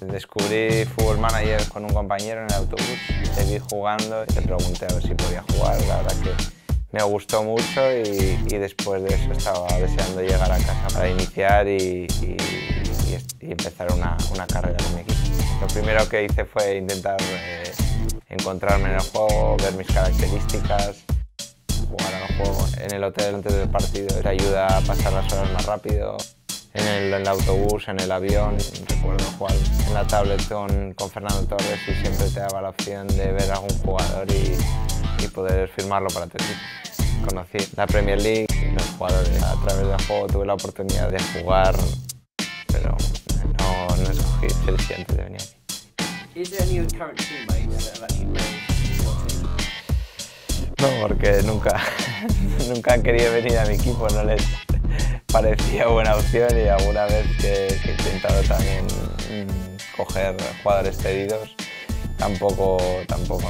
Descubrí Fútbol Manager con un compañero en el autobús, te vi jugando y te pregunté a ver si podía jugar. La verdad que me gustó mucho y, después de eso estaba deseando llegar a casa para iniciar y, empezar una, carrera con mi equipo. Lo primero que hice fue intentar eh, encontrarme en el juego, ver mis características, jugar al juego. En el hotel antes del partido te ayuda a pasar las horas más rápido en el, autobús, en el avión, recuerdo jugar en la tablet con, con, Fernando Torres y siempre te daba la opción de ver a algún jugador y, y poder firmarlo para tu equipo. Conocí la Premier League y los jugadores. A través del juego tuve la oportunidad de jugar, pero no, no escogí Chelsea antes de venir aquí. No, porque nunca, nunca han querido venir a mi equipo, no les, parecía buena opción y alguna vez que, he intentado también mm, coger jugadores cedidos tampoco, tampoco.